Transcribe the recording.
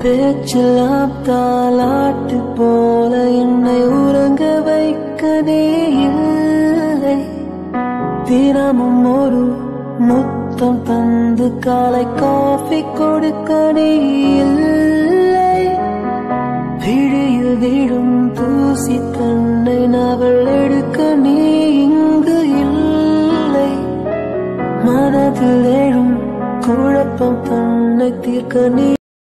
பேச்செல்லாம் தாலாட்டு போல என்னை உறங்க வைக்கதே இல்லை. தினமும் ஒரு முத்தம் தந்து காலை காஃபி கொடுக்க இல்லை. விழியில் விழும் தூசி தன்னை நவள் எடுக்க நீ இங்கு இல்லை. மனதில் எழும் குழப்பம் தன்னை தீர்க்க நீ